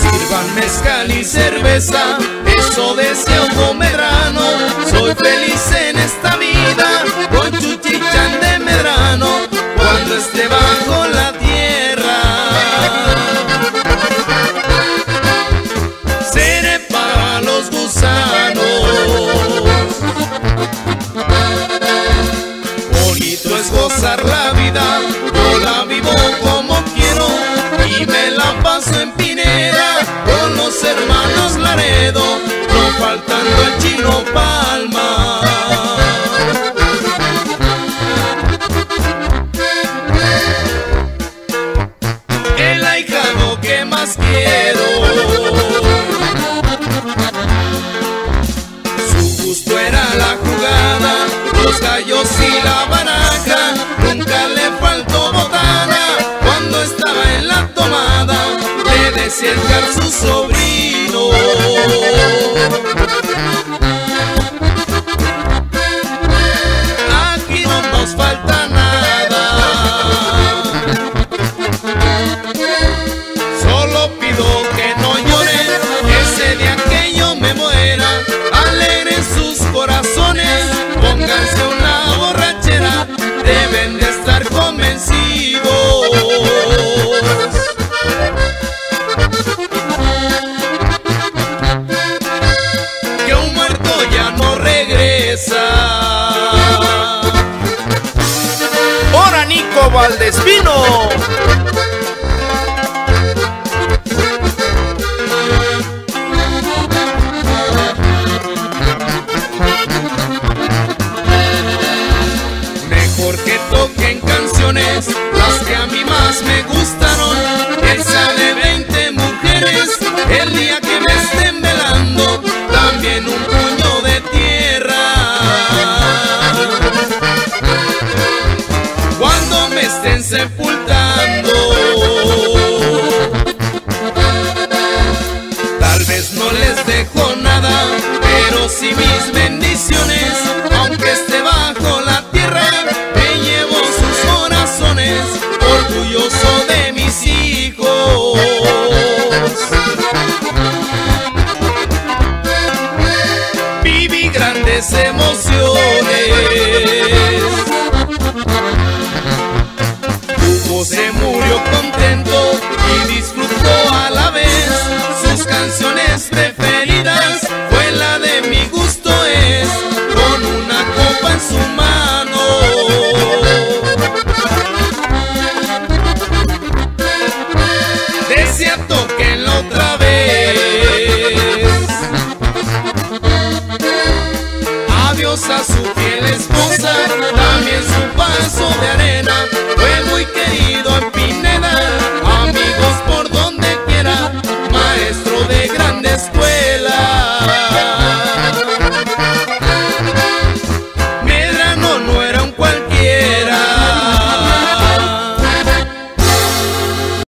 Sirvan mezcal y cerveza, eso deseo comerán. El chino Palma. El ahijado que más quiero. Su gusto era la jugada, los gallos y la baraja. Nunca le faltó botana cuando estaba en la tomada. Le decía el su sobrino. Pido que no lloren ese día que yo me muera. Alegren sus corazones, pónganse una borrachera, deben de estar convencidos. Que un muerto ya no regresa. ¡Hora Nico Valdespino! Que a mí más me gustaron. Esa de 20 mujeres, el día que me estén velando, también un puño de tierra. Cuando me estén sepultando, Viví fiel esposa, también su paso de arena.